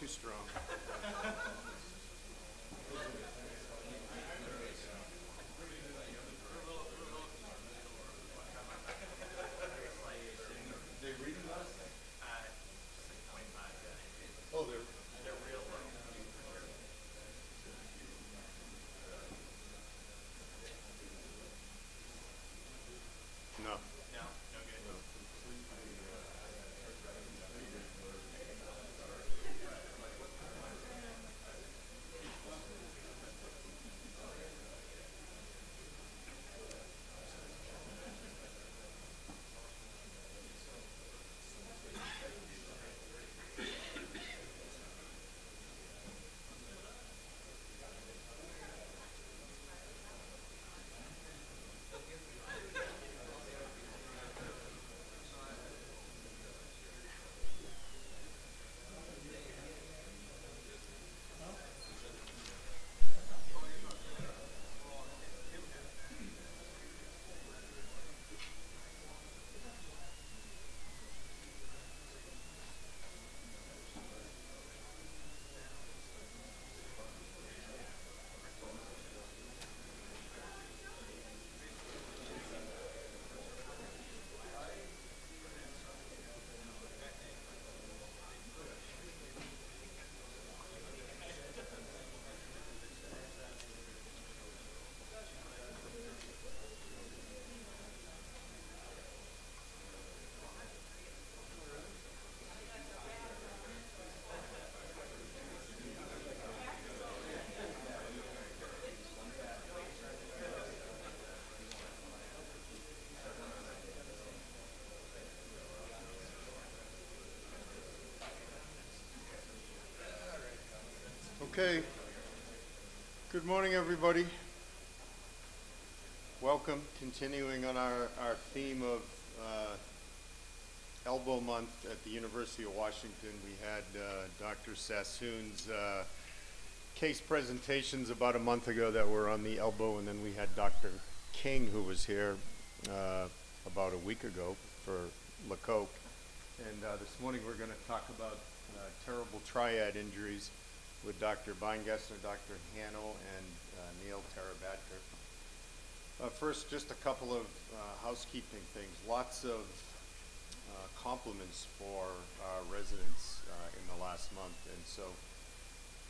too strong. Okay. Good morning, everybody. Welcome. Continuing on our, our theme of uh, Elbow Month at the University of Washington, we had uh, Dr. Sassoon's uh, case presentations about a month ago that were on the elbow, and then we had Dr. King, who was here uh, about a week ago for LaCoke. And uh, this morning we're going to talk about uh, terrible triad injuries with Dr. Beingessner, Dr. Hanel, and uh, Neil Tarabadkar. Uh, first, just a couple of uh, housekeeping things. Lots of uh, compliments for our residents uh, in the last month, and so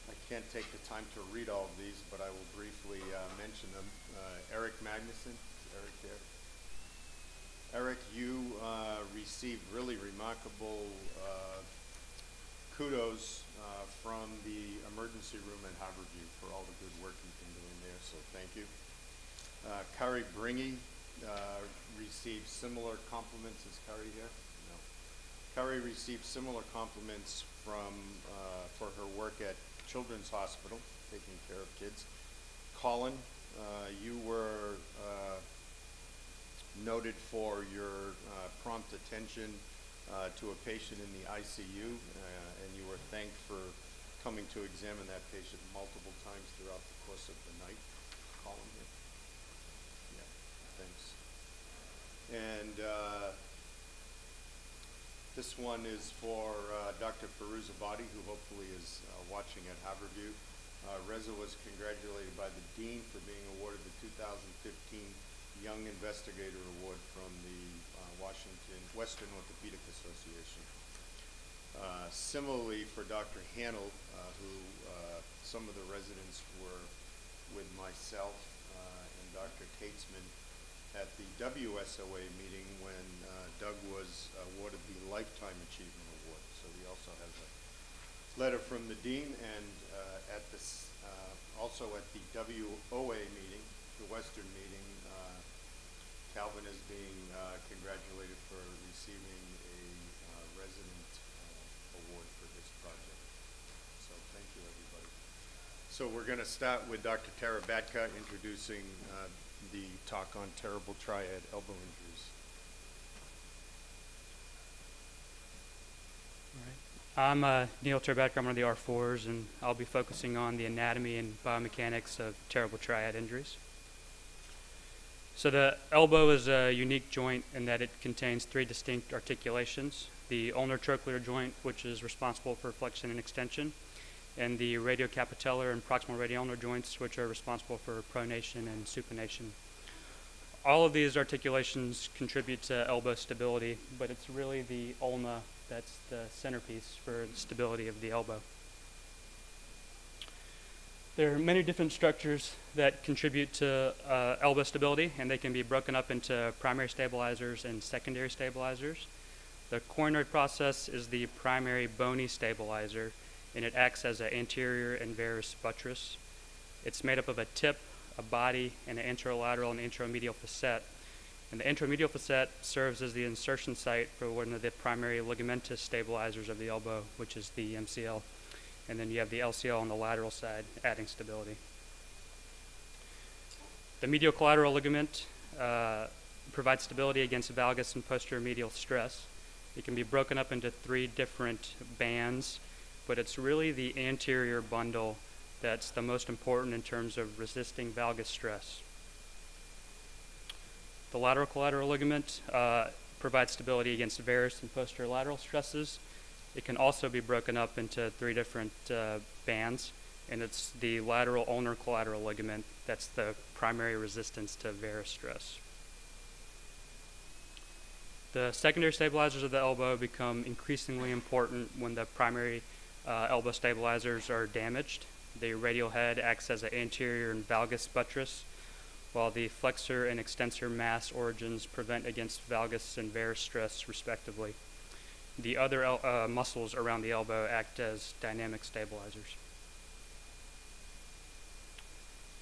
I can't take the time to read all of these, but I will briefly uh, mention them. Eric Magnuson, Eric there? Eric, you received really remarkable kudos from the emergency room at Harborview for all the good work you've been doing there, so thank you. Uh, Kari Bringy uh, received similar compliments. Is Kari here? No. Kari received similar compliments from uh, for her work at Children's Hospital, taking care of kids. Colin, uh, you were uh, noted for your uh, prompt attention to a patient in the ICU, and you were thanked for coming to examine that patient multiple times throughout the course of the night. Colin here. Yeah, thanks. And uh, this one is for uh, Dr. Firoozabadi, who hopefully is uh, watching at Harborview. Uh, Reza was congratulated by the dean for being awarded the 2015 Young Investigator Award from the uh, Washington Western Orthopedic Association. Uh, similarly, for Dr. Hanel, uh, who uh, some of the residents were with myself and Dr. Taitsman at the WSOA meeting when Doug was awarded the Lifetime Achievement Award. So he also has a letter from the dean and uh, at this, uh, also at the WOA meeting, the Western meeting, uh, Calvin is being congratulated for receiving a uh, resident uh, award for his project. So thank you, everybody. So we're going to start with Dr. Tarabadkar introducing uh, the talk on terrible triad elbow injuries. I'm uh, Neil Turbeck. I'm one of the R4s, and I'll be focusing on the anatomy and biomechanics of terrible triad injuries. So the elbow is a unique joint in that it contains three distinct articulations. The ulnar trochlear joint, which is responsible for flexion and extension, and the radiocapitellar and proximal radioulnar joints, which are responsible for pronation and supination. All of these articulations contribute to elbow stability, but it's really the ulna that's the centerpiece for the stability of the elbow. There are many different structures that contribute to uh, elbow stability, and they can be broken up into primary stabilizers and secondary stabilizers. The coronoid process is the primary bony stabilizer, and it acts as an anterior and varus buttress. It's made up of a tip, a body, and an anterolateral and anteromedial facet. And the anteromedial facet serves as the insertion site for one of the primary ligamentous stabilizers of the elbow, which is the MCL. And then you have the LCL on the lateral side, adding stability. The medial collateral ligament uh, provides stability against valgus and posterior medial stress. It can be broken up into three different bands, but it's really the anterior bundle that's the most important in terms of resisting valgus stress. The lateral collateral ligament uh, provides stability against varus and posterior lateral stresses. It can also be broken up into three different uh, bands, and it's the lateral ulnar collateral ligament that's the primary resistance to varus stress. The secondary stabilizers of the elbow become increasingly important when the primary uh, elbow stabilizers are damaged. The radial head acts as an anterior and valgus buttress, while the flexor and extensor mass origins prevent against valgus and varus stress, respectively. The other uh, muscles around the elbow act as dynamic stabilizers.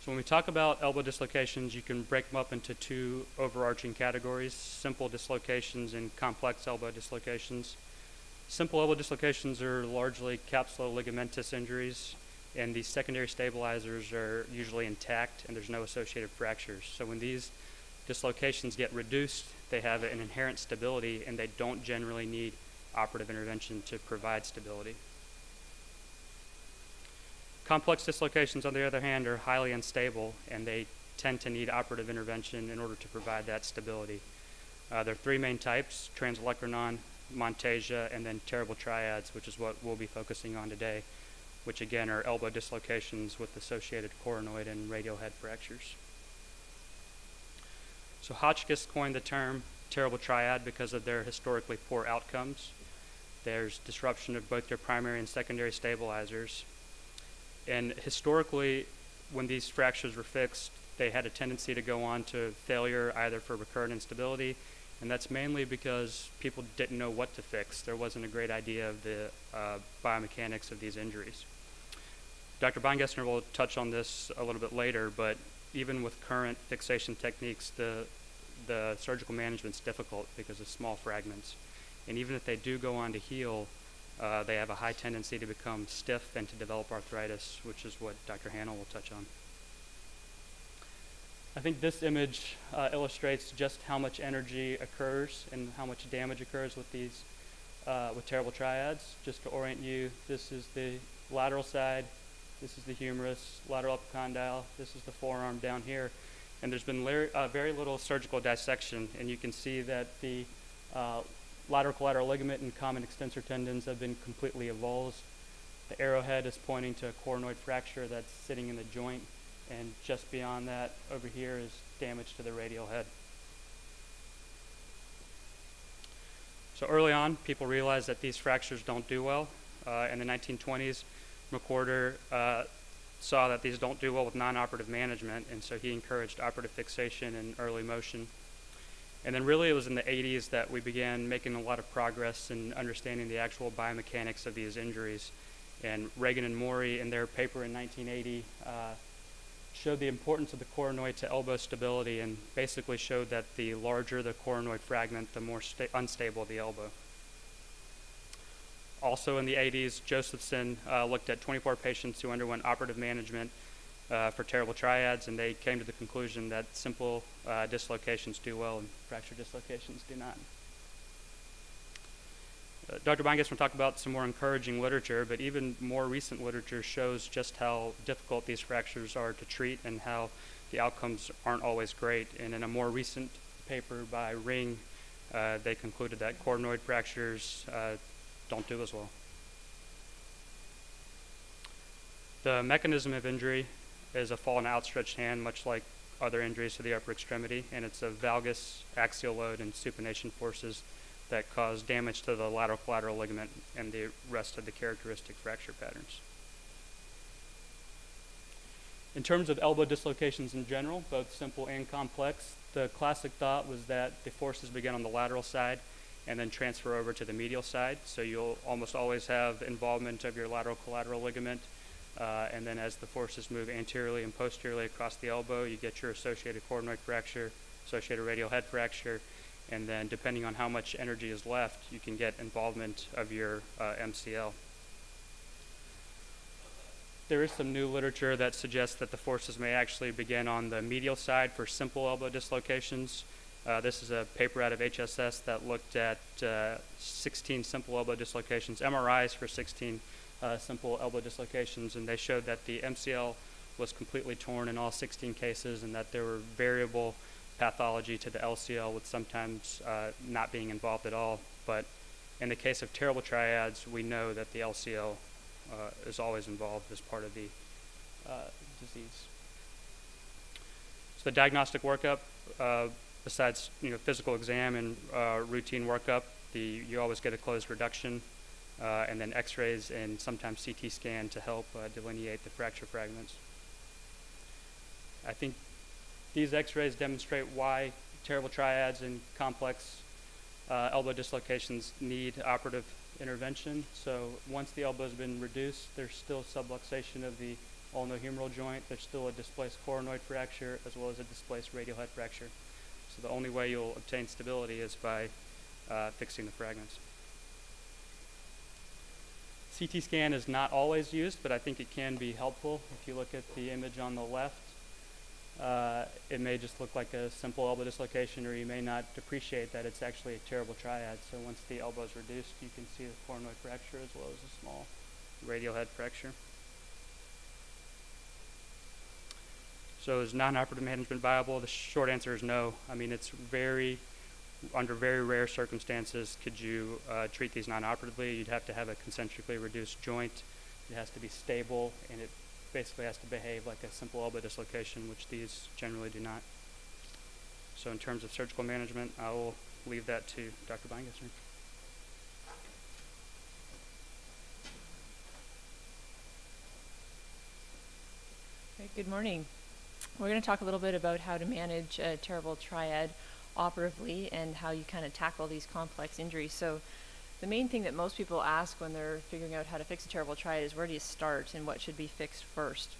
So when we talk about elbow dislocations, you can break them up into two overarching categories, simple dislocations and complex elbow dislocations. Simple elbow dislocations are largely capsulo-ligamentous injuries, and the secondary stabilizers are usually intact and there's no associated fractures. So when these dislocations get reduced, they have an inherent stability and they don't generally need operative intervention to provide stability. Complex dislocations, on the other hand, are highly unstable and they tend to need operative intervention in order to provide that stability. Uh, there are three main types, transolecranon, Monteggia, and then terrible triads, which is what we'll be focusing on today, which again are elbow dislocations with associated coronoid and radial head fractures. So Hotchkiss coined the term terrible triad because of their historically poor outcomes. There's disruption of both their primary and secondary stabilizers. And historically, when these fractures were fixed, they had a tendency to go on to failure either for recurrent instability, and that's mainly because people didn't know what to fix. There wasn't a great idea of the uh, biomechanics of these injuries. Dr. Beingessner will touch on this a little bit later, but even with current fixation techniques, the, the surgical management's difficult because of small fragments. And even if they do go on to heal, uh, they have a high tendency to become stiff and to develop arthritis, which is what Dr. Hanel will touch on. I think this image uh, illustrates just how much energy occurs and how much damage occurs with these, uh, with terrible triads. Just to orient you, this is the lateral side, this is the humerus, lateral epicondyle, this is the forearm down here. And there's been uh, very little surgical dissection, and you can see that the uh, lateral collateral ligament and common extensor tendons have been completely avulsed. The arrowhead is pointing to a coronoid fracture that's sitting in the joint, and just beyond that, over here, is damage to the radial head. So early on, people realized that these fractures don't do well. Uh, in the 1920s, McWhorter uh, saw that these don't do well with non-operative management, and so he encouraged operative fixation and early motion. And then really it was in the 80s that we began making a lot of progress in understanding the actual biomechanics of these injuries. And Regan and Morrey, in their paper in 1980, uh, showed the importance of the coronoid to elbow stability and basically showed that the larger the coronoid fragment, the more unstable the elbow. Also in the 80s, Josefsson uh, looked at 24 patients who underwent operative management uh, for terrible triads, and they came to the conclusion that simple uh, dislocations do well and fracture dislocations do not. Dr. Beingessner will talk about some more encouraging literature, but even more recent literature shows just how difficult these fractures are to treat and how the outcomes aren't always great. And in a more recent paper by Ring, uh, they concluded that coronoid fractures uh, don't do as well. The mechanism of injury is a fall and outstretched hand, much like other injuries to the upper extremity, and it's a valgus, axial load, and supination forces that cause damage to the lateral collateral ligament and the rest of the characteristic fracture patterns. In terms of elbow dislocations in general, both simple and complex, the classic thought was that the forces begin on the lateral side and then transfer over to the medial side. So you'll almost always have involvement of your lateral collateral ligament. Uh, and then as the forces move anteriorly and posteriorly across the elbow, you get your associated coronoid fracture, associated radial head fracture, and then depending on how much energy is left, you can get involvement of your uh, MCL. There is some new literature that suggests that the forces may actually begin on the medial side for simple elbow dislocations. Uh, this is a paper out of HSS that looked at uh, 16 simple elbow dislocations, MRIs for 16 uh, simple elbow dislocations, and they showed that the MCL was completely torn in all 16 cases and that there were variable pathology to the LCL with sometimes uh, not being involved at all. But in the case of terrible triads, we know that the LCL uh, is always involved as part of the uh, disease. So the diagnostic workup, uh, besides you know physical exam and uh, routine workup, the you always get a closed reduction, and then X-rays and sometimes CT scan to help delineate the fracture fragments. I think these X-rays demonstrate why terrible triads and complex elbow dislocations need operative intervention. So once the elbow has been reduced, there's still subluxation of the ulnohumeral joint. There's still a displaced coronoid fracture as well as a displaced radial head fracture. So the only way you'll obtain stability is by uh, fixing the fragments. CT scan is not always used, but I think it can be helpful. If you look at the image on the left, uh, it may just look like a simple elbow dislocation, or you may not appreciate that it's actually a terrible triad. So once the elbow is reduced, you can see the coronoid fracture as well as a small radial head fracture. So is non-operative management viable? The short answer is no. I mean, it's very, under very rare circumstances, could you uh, treat these non-operatively? You'd have to have a concentrically reduced joint. It has to be stable, and it basically has to behave like a simple elbow dislocation, which these generally do not. So in terms of surgical management, I will leave that to Dr. Beingessner. good morning. We're going to talk a little bit about how to manage a terrible triad operatively and how you kind of tackle these complex injuries. So the main thing that most people ask when they're figuring out how to fix a terrible triad is where do you start and what should be fixed first.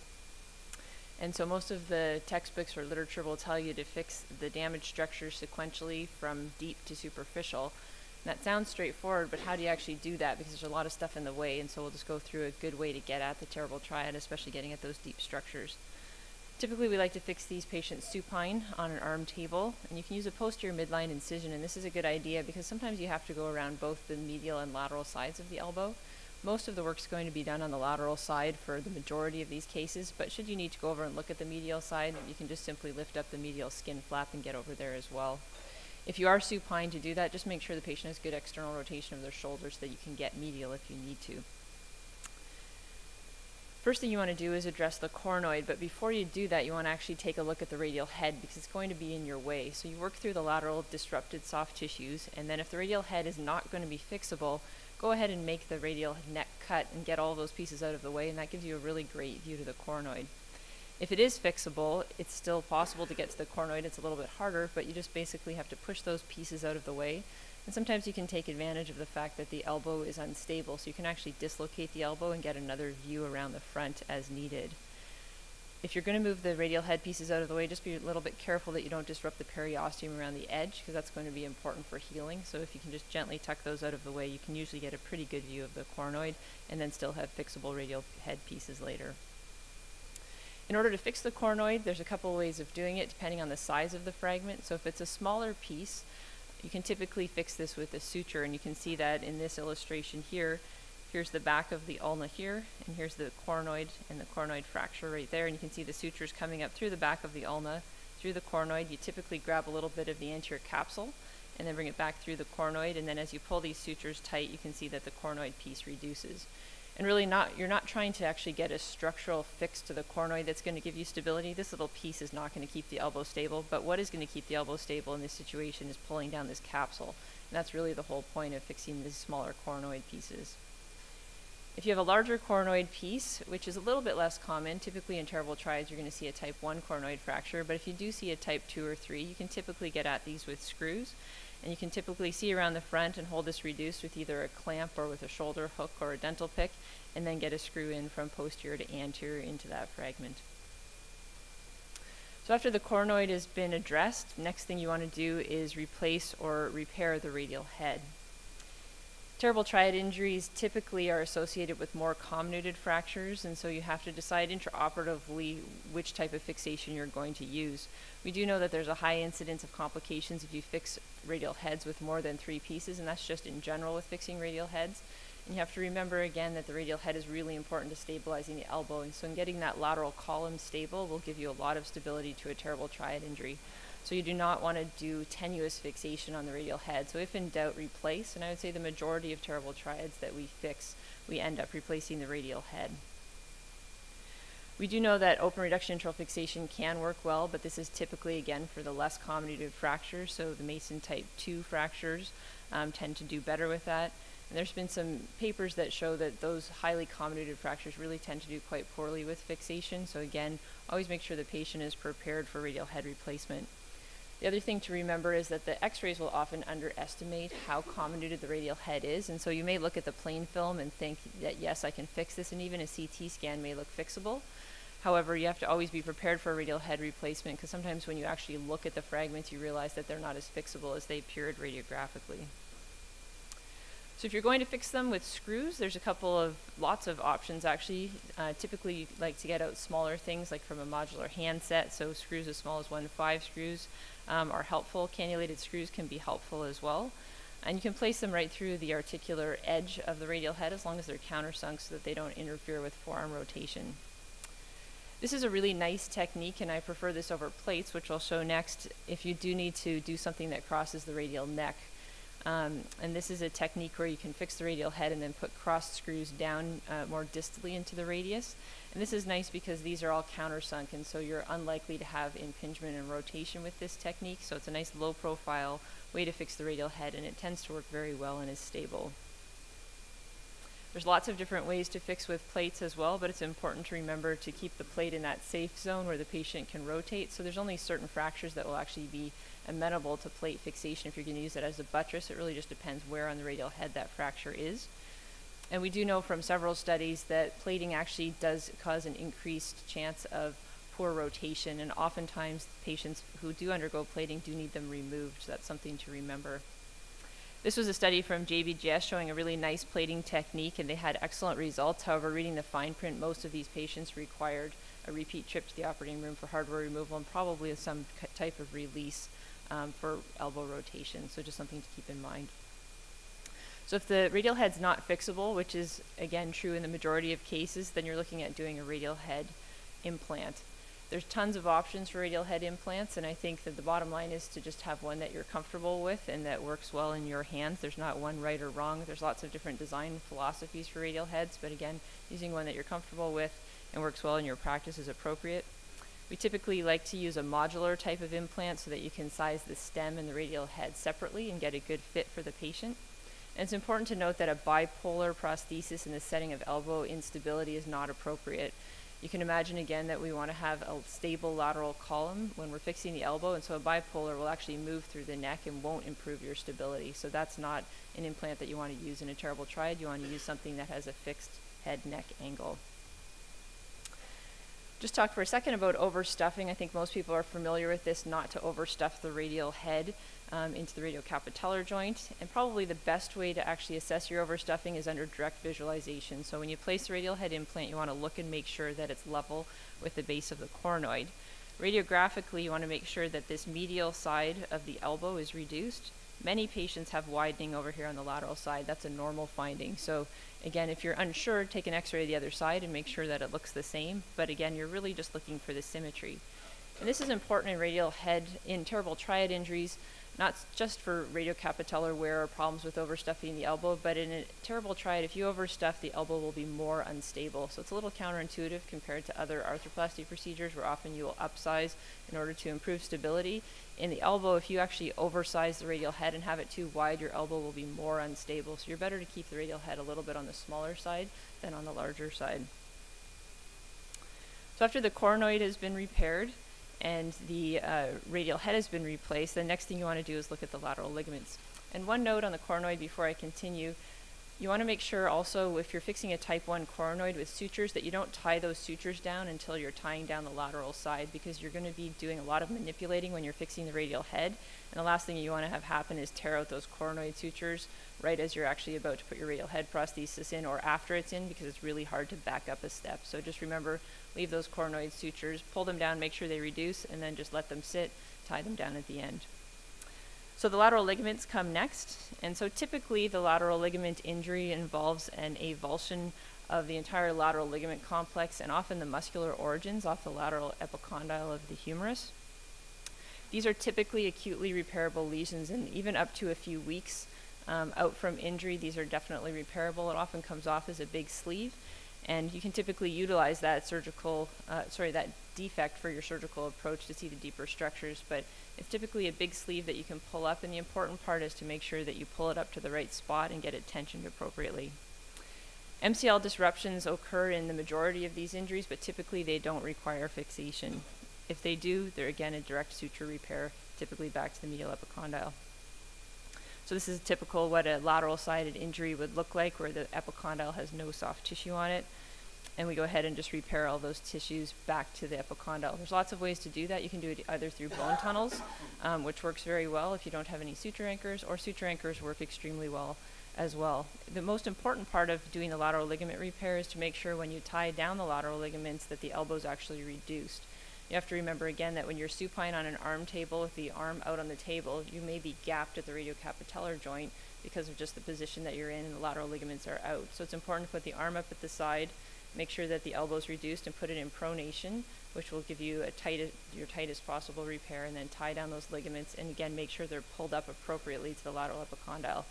And so most of the textbooks or literature will tell you to fix the damaged structure sequentially from deep to superficial. And that sounds straightforward, but how do you actually do that? Because there's a lot of stuff in the way, and so we'll just go through a good way to get at the terrible triad, especially getting at those deep structures. Typically, we like to fix these patients supine on an arm table, and you can use a posterior midline incision, and this is a good idea because sometimes you have to go around both the medial and lateral sides of the elbow. Most of the work is going to be done on the lateral side for the majority of these cases, but should you need to go over and look at the medial side, you can just simply lift up the medial skin flap and get over there as well. If you are supine to do that, just make sure the patient has good external rotation of their shoulders so that you can get medial if you need to. First thing you want to do is address the coronoid, but before you do that, you want to actually take a look at the radial head because it's going to be in your way. So you work through the lateral disrupted soft tissues, and then if the radial head is not going to be fixable, go ahead and make the radial neck cut and get all those pieces out of the way, and that gives you a really great view to the coronoid. If it is fixable, it's still possible to get to the coronoid. It's a little bit harder, but you just basically have to push those pieces out of the way and sometimes you can take advantage of the fact that the elbow is unstable, so you can actually dislocate the elbow and get another view around the front as needed. If you're going to move the radial head pieces out of the way, just be a little bit careful that you don't disrupt the periosteum around the edge, because that's going to be important for healing. So if you can just gently tuck those out of the way, you can usually get a pretty good view of the coronoid, and then still have fixable radial head pieces later. In order to fix the coronoid, there's a couple ways of doing it depending on the size of the fragment. So if it's a smaller piece, you can typically fix this with a suture, and you can see that in this illustration here. Here's the back of the ulna here, and here's the coronoid and the coronoid fracture right there. And you can see the sutures coming up through the back of the ulna, through the coronoid. You typically grab a little bit of the anterior capsule and then bring it back through the coronoid. And then as you pull these sutures tight, you can see that the coronoid piece reduces. And really not, you're not trying to actually get a structural fix to the coronoid that's going to give you stability. This little piece is not going to keep the elbow stable, but what is going to keep the elbow stable in this situation is pulling down this capsule. And that's really the whole point of fixing these smaller coronoid pieces. If you have a larger coronoid piece, which is a little bit less common, typically in terrible triads you're going to see a type 1 coronoid fracture, but if you do see a type 2 or 3, you can typically get at these with screws. And you can typically see around the front and hold this reduced with either a clamp or with a shoulder hook or a dental pick, and then get a screw in from posterior to anterior into that fragment. So after the coronoid has been addressed, next thing you want to do is replace or repair the radial head. Terrible triad injuries typically are associated with more comminuted fractures, and so you have to decide intraoperatively which type of fixation you're going to use. We do know that there's a high incidence of complications if you fix radial heads with more than three pieces, and that's just in general with fixing radial heads. And you have to remember again that the radial head is really important to stabilizing the elbow, and so in getting that lateral column stable will give you a lot of stability to a terrible triad injury. So you do not want to do tenuous fixation on the radial head. So if in doubt, replace. And I would say the majority of terrible triads that we fix, we end up replacing the radial head. We do know that open reduction internal fixation can work well, but this is typically, again, for the less comminuted fractures. So the Mason type 2 fractures um, tend to do better with that. And there's been some papers that show that those highly comminuted fractures really tend to do quite poorly with fixation. So again, always make sure the patient is prepared for radial head replacement. The other thing to remember is that the x-rays will often underestimate how comminuted the radial head is, and so you may look at the plain film and think that yes, I can fix this, and even a CT scan may look fixable. However, you have to always be prepared for a radial head replacement because sometimes when you actually look at the fragments, you realize that they're not as fixable as they appeared radiographically. So if you're going to fix them with screws, there's a couple of, lots of options actually. Uh, typically you like to get out smaller things like from a modular handset, so screws as small as one to five screws um, are helpful. Cannulated screws can be helpful as well. And you can place them right through the articular edge of the radial head as long as they're countersunk so that they don't interfere with forearm rotation. This is a really nice technique and I prefer this over plates, which I'll show next if you do need to do something that crosses the radial neck. Um, and this is a technique where you can fix the radial head and then put cross screws down uh, more distally into the radius. And this is nice because these are all countersunk and so you're unlikely to have impingement and rotation with this technique. So it's a nice low profile way to fix the radial head and it tends to work very well and is stable. There's lots of different ways to fix with plates as well, but it's important to remember to keep the plate in that safe zone where the patient can rotate. So there's only certain fractures that will actually be amenable to plate fixation if you're going to use it as a buttress. It really just depends where on the radial head that fracture is. And we do know from several studies that plating actually does cause an increased chance of poor rotation, and oftentimes patients who do undergo plating do need them removed. So that's something to remember. This was a study from JBJS showing a really nice plating technique, and they had excellent results. However, reading the fine print, most of these patients required a repeat trip to the operating room for hardware removal and probably some type of release um, for elbow rotation, so just something to keep in mind. So if the radial head's not fixable, which is again true in the majority of cases, then you're looking at doing a radial head implant. There's tons of options for radial head implants, and I think that the bottom line is to just have one that you're comfortable with and that works well in your hands. There's not one right or wrong. There's lots of different design philosophies for radial heads, but again, using one that you're comfortable with and works well in your practice is appropriate. We typically like to use a modular type of implant so that you can size the stem and the radial head separately and get a good fit for the patient. And it's important to note that a bipolar prosthesis in the setting of elbow instability is not appropriate. You can imagine again that we want to have a stable lateral column when we're fixing the elbow, and so a bipolar will actually move through the neck and won't improve your stability. So that's not an implant that you want to use in a terrible triad. You want to use something that has a fixed head neck angle just talk for a second about overstuffing. I think most people are familiar with this, not to overstuff the radial head um, into the radiocapitellar joint. And probably the best way to actually assess your overstuffing is under direct visualization. So when you place the radial head implant, you want to look and make sure that it's level with the base of the coronoid. Radiographically, you want to make sure that this medial side of the elbow is reduced Many patients have widening over here on the lateral side. That's a normal finding. So again, if you're unsure, take an x-ray of the other side and make sure that it looks the same. But again, you're really just looking for the symmetry. And this is important in radial head, in terrible triad injuries, not just for radiocapitellar wear or problems with overstuffing the elbow, but in a terrible triad, if you overstuff, the elbow will be more unstable. So it's a little counterintuitive compared to other arthroplasty procedures where often you will upsize in order to improve stability. In the elbow, if you actually oversize the radial head and have it too wide, your elbow will be more unstable. So you're better to keep the radial head a little bit on the smaller side than on the larger side. So after the coronoid has been repaired and the uh, radial head has been replaced, the next thing you want to do is look at the lateral ligaments. And one note on the coronoid before I continue, you want to make sure also if you're fixing a type 1 coronoid with sutures that you don't tie those sutures down until you're tying down the lateral side because you're going to be doing a lot of manipulating when you're fixing the radial head. And the last thing you want to have happen is tear out those coronoid sutures right as you're actually about to put your radial head prosthesis in or after it's in because it's really hard to back up a step. So just remember, leave those coronoid sutures, pull them down, make sure they reduce, and then just let them sit, tie them down at the end. So the lateral ligaments come next, and so typically the lateral ligament injury involves an avulsion of the entire lateral ligament complex and often the muscular origins off the lateral epicondyle of the humerus. These are typically acutely repairable lesions and even up to a few weeks um, out from injury, these are definitely repairable. It often comes off as a big sleeve, and you can typically utilize that surgical, uh, sorry, that defect for your surgical approach to see the deeper structures, but it's typically a big sleeve that you can pull up, and the important part is to make sure that you pull it up to the right spot and get it tensioned appropriately. MCL disruptions occur in the majority of these injuries, but typically they don't require fixation. If they do, they're again a direct suture repair, typically back to the medial epicondyle. So this is typical what a lateral sided injury would look like where the epicondyle has no soft tissue on it. And we go ahead and just repair all those tissues back to the epicondyle. There's lots of ways to do that. You can do it either through bone tunnels, um, which works very well if you don't have any suture anchors, or suture anchors work extremely well as well. The most important part of doing the lateral ligament repair is to make sure when you tie down the lateral ligaments that the elbow is actually reduced. You have to remember again that when you're supine on an arm table with the arm out on the table, you may be gapped at the radiocapitellar joint because of just the position that you're in and the lateral ligaments are out. So it's important to put the arm up at the side, make sure that the elbow is reduced and put it in pronation, which will give you a tight, your tightest possible repair and then tie down those ligaments and again make sure they're pulled up appropriately to the lateral epicondyle.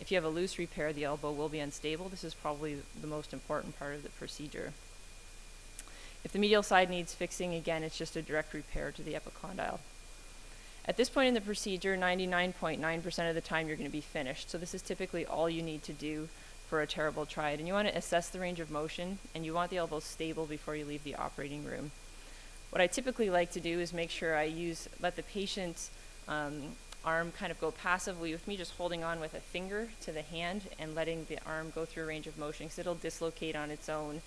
If you have a loose repair, the elbow will be unstable. This is probably the most important part of the procedure. If the medial side needs fixing, again, it's just a direct repair to the epicondyle. At this point in the procedure, 99.9% of the time you're going to be finished. So this is typically all you need to do for a terrible triad. And you want to assess the range of motion, and you want the elbow stable before you leave the operating room. What I typically like to do is make sure I use, let the patient's um, arm kind of go passively with me just holding on with a finger to the hand and letting the arm go through a range of motion because it'll dislocate on its own.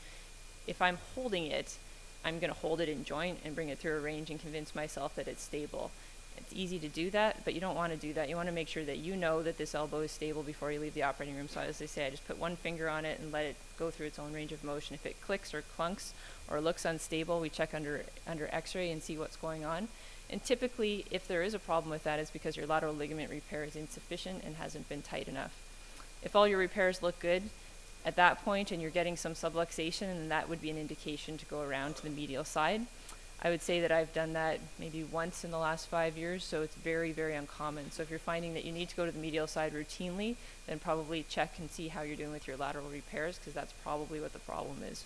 If I'm holding it, I'm going to hold it in joint and bring it through a range and convince myself that it's stable. It's easy to do that, but you don't want to do that. You want to make sure that you know that this elbow is stable before you leave the operating room. So as I say, I just put one finger on it and let it go through its own range of motion. If it clicks or clunks or looks unstable, we check under under X-ray and see what's going on. And typically, if there is a problem with that, it's because your lateral ligament repair is insufficient and hasn't been tight enough. If all your repairs look good, at that point and you're getting some subluxation, and that would be an indication to go around to the medial side. I would say that I've done that maybe once in the last five years, so it's very, very uncommon. So if you're finding that you need to go to the medial side routinely, then probably check and see how you're doing with your lateral repairs, because that's probably what the problem is.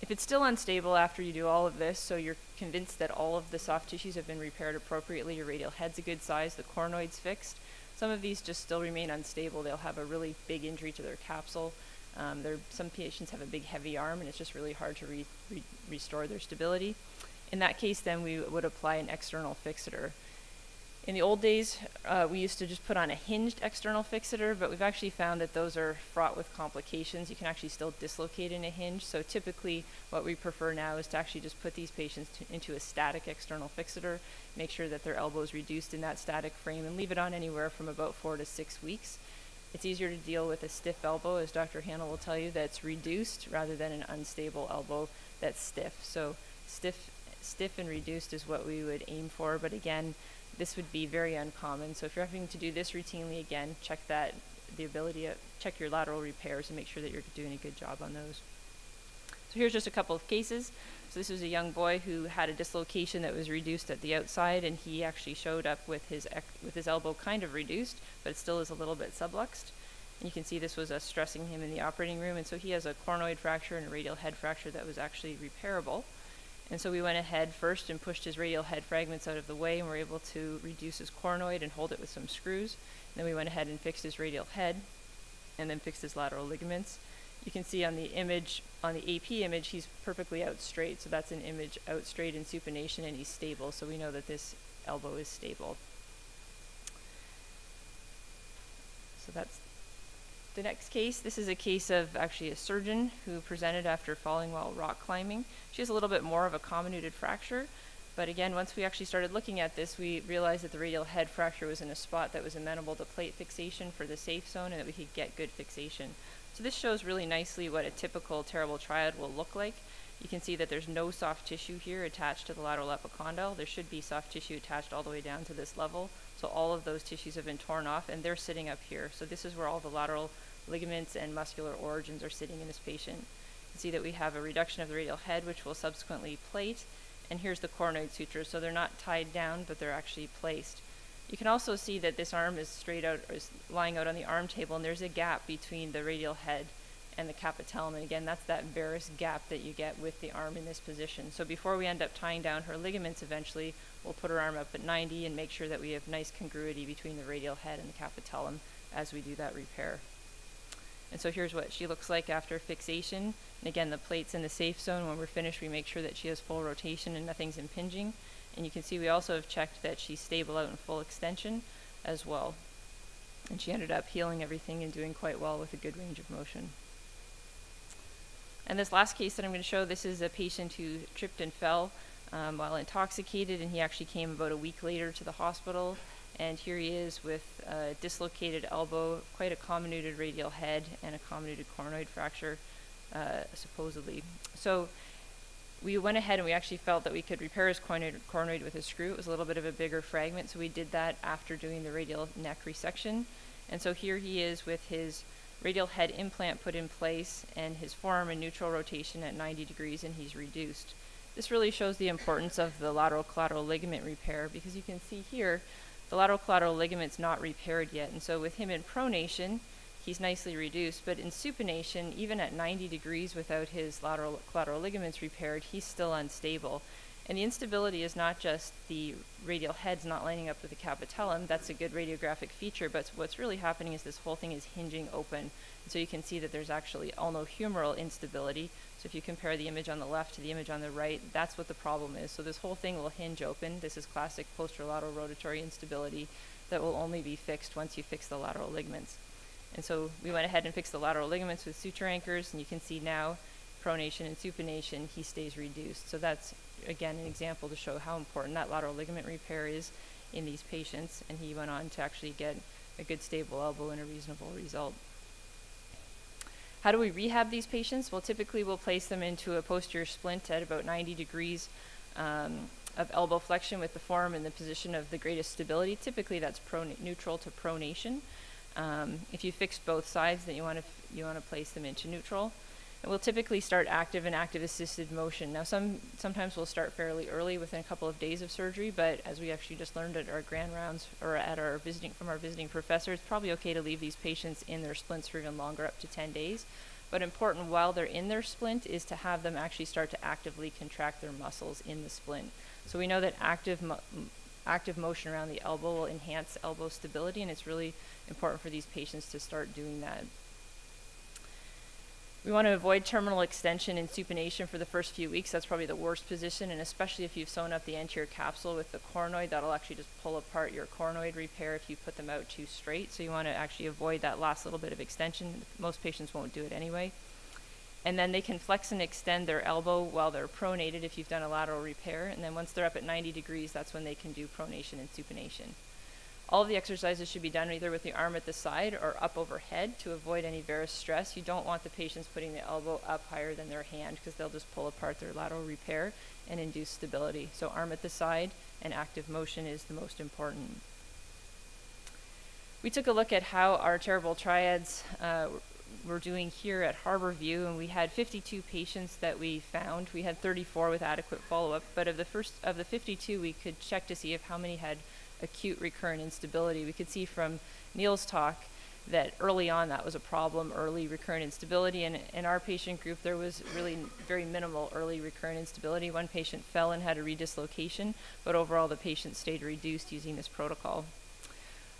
If it's still unstable after you do all of this, so you're convinced that all of the soft tissues have been repaired appropriately, your radial head's a good size, the coronoid's fixed, some of these just still remain unstable. They'll have a really big injury to their capsule. Um, some patients have a big heavy arm and it's just really hard to re re restore their stability. In that case, then we would apply an external fixator. In the old days, uh, we used to just put on a hinged external fixator, but we've actually found that those are fraught with complications. You can actually still dislocate in a hinge. So typically, what we prefer now is to actually just put these patients into a static external fixator, make sure that their elbow is reduced in that static frame, and leave it on anywhere from about four to six weeks. It's easier to deal with a stiff elbow, as Dr. Hanel will tell you, that's reduced rather than an unstable elbow that's stiff. So stiff, stiff and reduced is what we would aim for, but again, this would be very uncommon. So if you're having to do this routinely again, check that the ability to check your lateral repairs and make sure that you're doing a good job on those. So here's just a couple of cases. So this was a young boy who had a dislocation that was reduced at the outside, and he actually showed up with his with his elbow kind of reduced, but it still is a little bit subluxed. And you can see this was us stressing him in the operating room, and so he has a coronoid fracture and a radial head fracture that was actually repairable. And so we went ahead first and pushed his radial head fragments out of the way, and were able to reduce his coronoid and hold it with some screws. And then we went ahead and fixed his radial head, and then fixed his lateral ligaments. You can see on the image, on the AP image, he's perfectly out straight. So that's an image out straight in supination and he's stable. So we know that this elbow is stable. So that's the next case. This is a case of actually a surgeon who presented after falling while rock climbing. She has a little bit more of a comminuted fracture. But again, once we actually started looking at this, we realized that the radial head fracture was in a spot that was amenable to plate fixation for the safe zone and that we could get good fixation. So this shows really nicely what a typical terrible triad will look like. You can see that there's no soft tissue here attached to the lateral epicondyle. There should be soft tissue attached all the way down to this level. So all of those tissues have been torn off and they're sitting up here. So this is where all the lateral ligaments and muscular origins are sitting in this patient. You can see that we have a reduction of the radial head, which will subsequently plate. And here's the coronoid sutures. So they're not tied down, but they're actually placed. You can also see that this arm is straight out, is lying out on the arm table, and there's a gap between the radial head and the capitellum. And again, that's that varus gap that you get with the arm in this position. So before we end up tying down her ligaments eventually, we'll put her arm up at 90 and make sure that we have nice congruity between the radial head and the capitellum as we do that repair. And so here's what she looks like after fixation. And again, the plate's in the safe zone. When we're finished, we make sure that she has full rotation and nothing's impinging. And you can see we also have checked that she's stable out in full extension as well. And she ended up healing everything and doing quite well with a good range of motion. And this last case that I'm going to show, this is a patient who tripped and fell um, while intoxicated, and he actually came about a week later to the hospital. And here he is with a dislocated elbow, quite a comminuted radial head, and a comminuted coronoid fracture, uh, supposedly. So we went ahead and we actually felt that we could repair his coronoid, with a screw. It was a little bit of a bigger fragment, so we did that after doing the radial neck resection. And so here he is with his radial head implant put in place and his forearm in neutral rotation at 90 degrees and he's reduced. This really shows the importance of the lateral collateral ligament repair because you can see here the lateral collateral ligament's not repaired yet. And so with him in pronation, he's nicely reduced. But in supination, even at 90 degrees without his lateral collateral ligaments repaired, he's still unstable. And the instability is not just the radial heads not lining up with the capitellum. That's a good radiographic feature, but what's really happening is this whole thing is hinging open. And so you can see that there's actually ulnohumeral instability. So if you compare the image on the left to the image on the right, that's what the problem is. So this whole thing will hinge open. This is classic posterolateral rotatory instability that will only be fixed once you fix the lateral ligaments. And so we went ahead and fixed the lateral ligaments with suture anchors, and you can see now pronation and supination, he stays reduced. So that's, again, an example to show how important that lateral ligament repair is in these patients, and he went on to actually get a good stable elbow and a reasonable result. How do we rehab these patients? Well, typically we'll place them into a posterior splint at about 90 degrees um, of elbow flexion with the forearm in the position of the greatest stability. Typically that's neutral to pronation. Um, if you fix both sides, then you want to you want to place them into neutral. And we'll typically start active and active assisted motion. Now, some sometimes we'll start fairly early, within a couple of days of surgery. But as we actually just learned at our grand rounds or at our visiting from our visiting professor, it's probably okay to leave these patients in their splints for even longer, up to 10 days. But important while they're in their splint is to have them actually start to actively contract their muscles in the splint. So we know that active active motion around the elbow will enhance elbow stability, and it's really important for these patients to start doing that. We want to avoid terminal extension and supination for the first few weeks. That's probably the worst position, and especially if you've sewn up the anterior capsule with the coronoid, that'll actually just pull apart your coronoid repair if you put them out too straight. So you want to actually avoid that last little bit of extension. Most patients won't do it anyway. And then they can flex and extend their elbow while they're pronated if you've done a lateral repair. And then once they're up at 90 degrees, that's when they can do pronation and supination. All of the exercises should be done either with the arm at the side or up overhead to avoid any varus stress. You don't want the patients putting the elbow up higher than their hand because they'll just pull apart their lateral repair and induce stability. So arm at the side and active motion is the most important. We took a look at how our terrible triads uh, were doing here at Harborview, and we had 52 patients that we found. We had 34 with adequate follow-up, but of the first of the 52, we could check to see if how many had acute recurrent instability. We could see from Neil's talk that early on that was a problem, early recurrent instability. And in our patient group, there was really very minimal early recurrent instability. One patient fell and had a redislocation, but overall the patient stayed reduced using this protocol.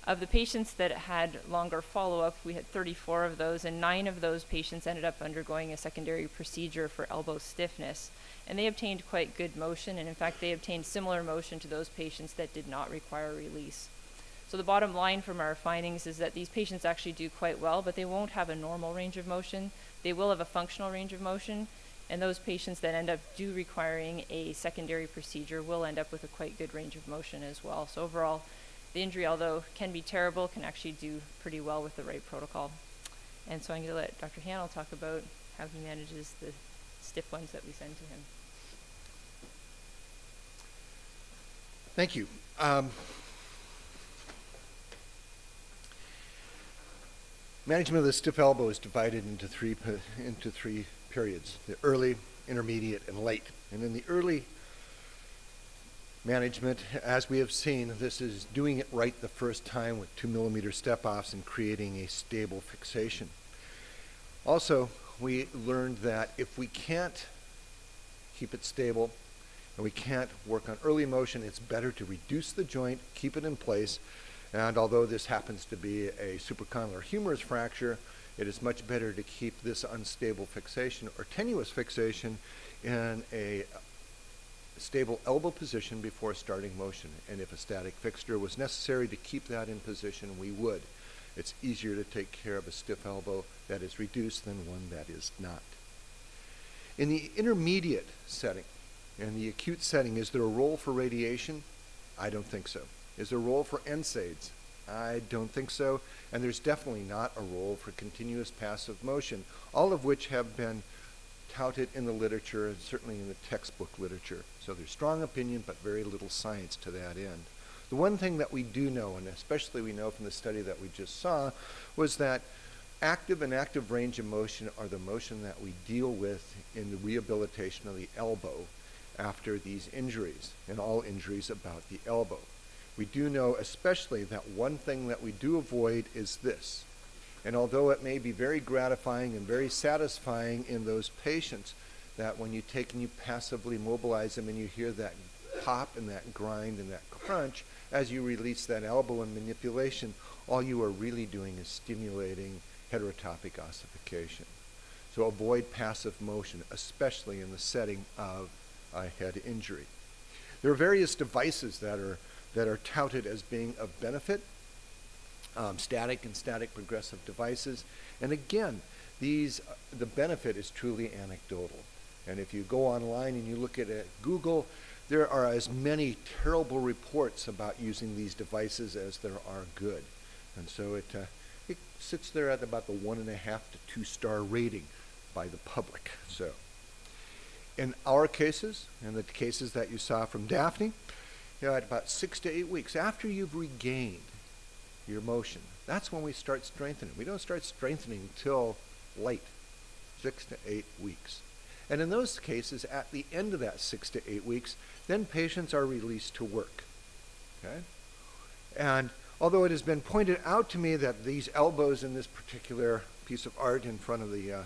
Of the patients that had longer follow-up, we had 34 of those, and nine of those patients ended up undergoing a secondary procedure for elbow stiffness. And they obtained quite good motion, and in fact, they obtained similar motion to those patients that did not require release. So the bottom line from our findings is that these patients actually do quite well, but they won't have a normal range of motion. They will have a functional range of motion, and those patients that end up do requiring a secondary procedure will end up with a quite good range of motion as well. So overall, the injury, although can be terrible, can actually do pretty well with the right protocol. And so I'm going to let Dr. Hanel talk about how he manages the stiff ones that we send to him. Thank you. Um, management of the stiff elbow is divided into three into three periods: the early, intermediate, and late. And in the early management, as we have seen, this is doing it right the first time with two millimeter step offs and creating a stable fixation. Also, we learned that if we can't keep it stable and we can't work on early motion, it's better to reduce the joint, keep it in place, and although this happens to be a supracondylar humerus fracture, it is much better to keep this unstable fixation or tenuous fixation in a stable elbow position before starting motion. And if a static fixture was necessary to keep that in position, we would. It's easier to take care of a stiff elbow that is reduced than one that is not. In the intermediate setting, in the acute setting, is there a role for radiation? I don't think so. Is there a role for NSAIDs? I don't think so. And there's definitely not a role for continuous passive motion, all of which have been touted in the literature and certainly in the textbook literature. So there's strong opinion, but very little science to that end. The one thing that we do know, and especially we know from the study that we just saw, was that active and active range of motion are the motion that we deal with in the rehabilitation of the elbow after these injuries, and all injuries about the elbow. We do know especially that one thing that we do avoid is this, and although it may be very gratifying and very satisfying in those patients, that when you take and you passively mobilize them and you hear that pop and that grind and that crunch as you release that elbow and manipulation, all you are really doing is stimulating heterotopic ossification. So avoid passive motion, especially in the setting of a head injury. There are various devices that are, that are touted as being of benefit um, static and static progressive devices. And again, these, the benefit is truly anecdotal. And if you go online and you look at it, Google, there are as many terrible reports about using these devices as there are good. And so it, uh, it sits there at about the one and a half to two star rating by the public. So in our cases, and the cases that you saw from Daphne, you know, at about six to eight weeks after you've regained your motion. That's when we start strengthening. We don't start strengthening until late, six to eight weeks. And in those cases, at the end of that six to eight weeks, then patients are released to work. Okay? And although it has been pointed out to me that these elbows in this particular piece of art in front of the uh,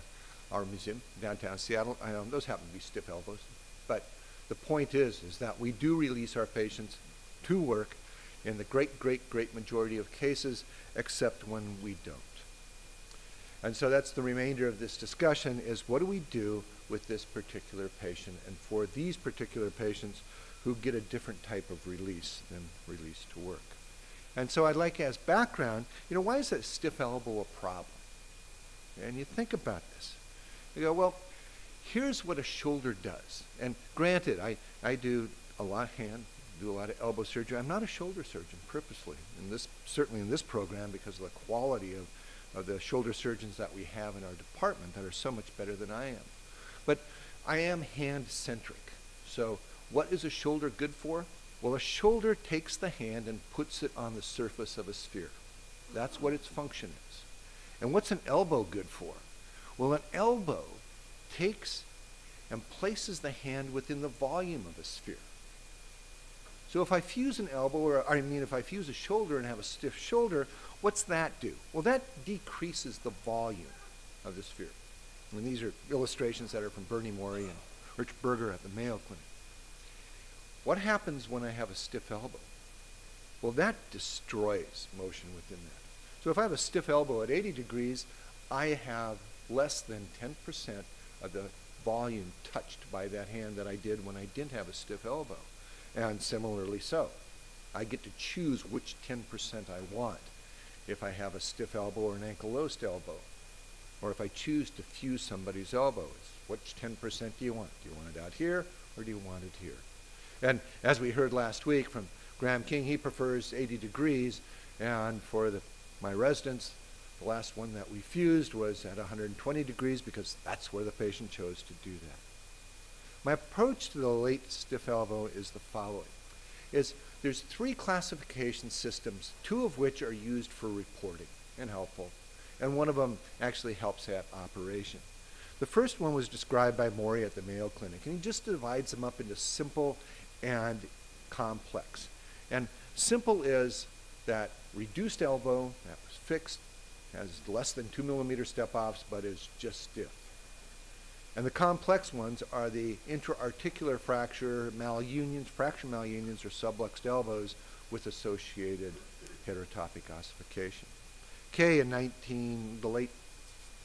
our museum downtown Seattle, those happen to be stiff elbows. But the point is, is that we do release our patients to work in the great, great, great majority of cases, except when we don't. And so that's the remainder of this discussion is what do we do with this particular patient and for these particular patients who get a different type of release than release to work. And so I'd like as background, you know, why is that stiff elbow a problem? And you think about this. You go, well, here's what a shoulder does. And granted, I, I do a lot of hand, do a lot of elbow surgery. I'm not a shoulder surgeon purposely, in this certainly in this program because of the quality of, of the shoulder surgeons that we have in our department that are so much better than I am. But I am hand centric. So what is a shoulder good for? Well, a shoulder takes the hand and puts it on the surface of a sphere. That's what its function is. And what's an elbow good for? Well, an elbow takes and places the hand within the volume of a sphere. So if I fuse an elbow, or I mean, if I fuse a shoulder and have a stiff shoulder, what's that do? Well, that decreases the volume of the sphere. And these are illustrations that are from Bernie Morrey and Rich Berger at the Mayo Clinic. What happens when I have a stiff elbow? Well, that destroys motion within that. So if I have a stiff elbow at 80 degrees, I have less than 10% of the volume touched by that hand that I did when I didn't have a stiff elbow. And similarly so. I get to choose which 10% I want if I have a stiff elbow or an ankylosed elbow. Or if I choose to fuse somebody's elbows, which 10% do you want? Do you want it out here or do you want it here? And as we heard last week from Graham King, he prefers 80 degrees. And for the, my residents, the last one that we fused was at 120 degrees because that's where the patient chose to do that. My approach to the late stiff elbow is the following. Is there's three classification systems, two of which are used for reporting and helpful, and one of them actually helps at operation. The first one was described by Morrey at the Mayo Clinic, and he just divides them up into simple and complex. And simple is that reduced elbow that was fixed, has less than two millimeter step-offs, but is just stiff. And the complex ones are the intra-articular fracture malunions, fracture malunions, or subluxed elbows with associated heterotopic ossification. Kay in 19, the late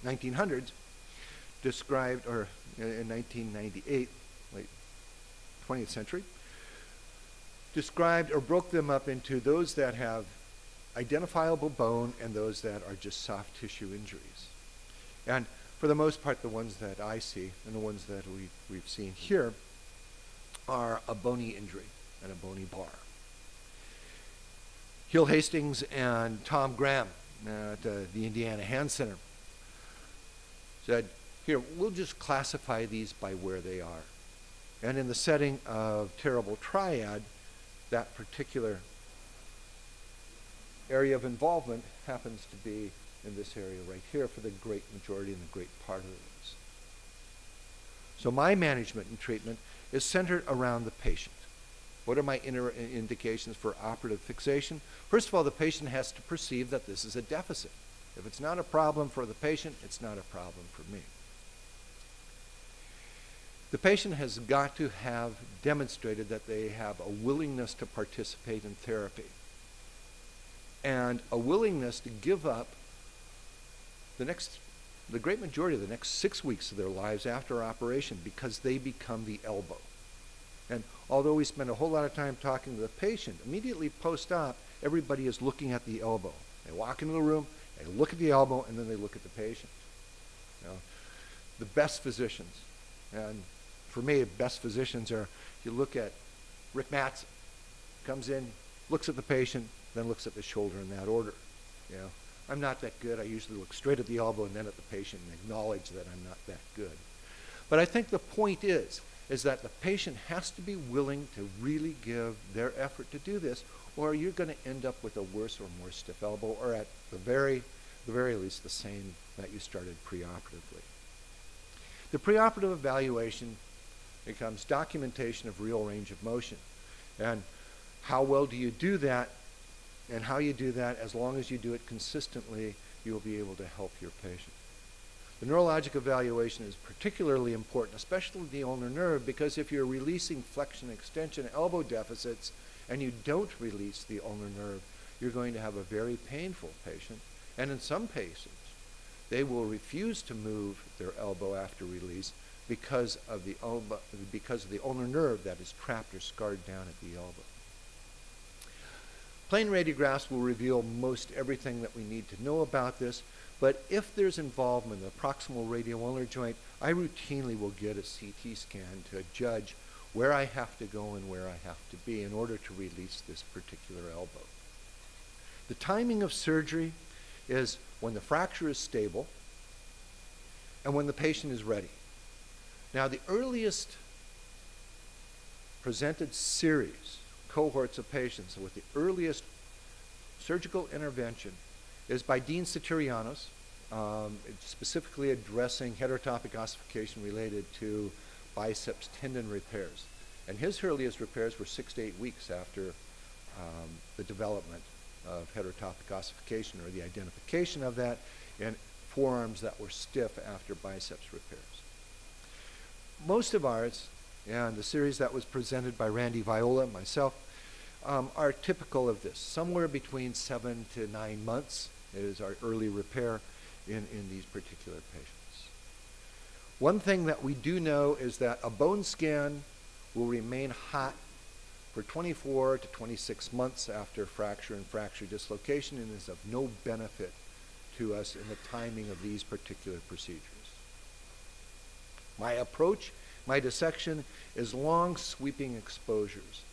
1900s described, or uh, in 1998, late 20th century, described or broke them up into those that have identifiable bone and those that are just soft tissue injuries. And for the most part, the ones that I see and the ones that we, we've seen here are a bony injury and a bony bar. Hill Hastings and Tom Graham at uh, the Indiana Hand Center said, here, we'll just classify these by where they are. And in the setting of terrible triad, that particular area of involvement happens to be in this area right here for the great majority and the great part of those. So my management and treatment is centered around the patient. What are my inner indications for operative fixation? First of all, the patient has to perceive that this is a deficit. If it's not a problem for the patient, it's not a problem for me. The patient has got to have demonstrated that they have a willingness to participate in therapy and a willingness to give up the next the great majority of the next six weeks of their lives after operation because they become the elbow. Although we spend a whole lot of time talking to the patient, immediately post-op, everybody is looking at the elbow. They walk into the room, they look at the elbow, and then they look at the patient. You know, the best physicians, and for me, best physicians are, you look at Rick Matsen, comes in, looks at the patient, then looks at the shoulder in that order. You know, I'm not that good. I usually look straight at the elbow and then at the patient and acknowledge that I'm not that good. But I think the point is, is that the patient has to be willing to really give their effort to do this, or you're going to end up with a worse or more stiff elbow, or at the very, the very least, the same that you started preoperatively. The preoperative evaluation becomes documentation of real range of motion. And how well do you do that and how you do that, as long as you do it consistently, you'll be able to help your patient. The neurologic evaluation is particularly important, especially the ulnar nerve, because if you're releasing flexion extension elbow deficits and you don't release the ulnar nerve, you're going to have a very painful patient. And in some patients, they will refuse to move their elbow after release because of the elbow, because of the ulnar nerve that is trapped or scarred down at the elbow. Plain radiographs will reveal most everything that we need to know about this, but if there's involvement in the proximal radioulnar joint, I routinely will get a CT scan to judge where I have to go and where I have to be in order to release this particular elbow. The timing of surgery is when the fracture is stable and when the patient is ready. Now, the earliest presented series cohorts of patients with the earliest surgical intervention is by Dean Sotereanos, um, specifically addressing heterotopic ossification related to biceps tendon repairs. And his earliest repairs were six to eight weeks after um, the development of heterotopic ossification or the identification of that in forearms that were stiff after biceps repairs. Most of ours, and the series that was presented by Randy Viola, myself, um, are typical of this. Somewhere between seven to nine months is our early repair in, in these particular patients. One thing that we do know is that a bone scan will remain hot for 24 to 26 months after fracture and fracture dislocation and is of no benefit to us in the timing of these particular procedures. My approach, my dissection, is long sweeping exposures.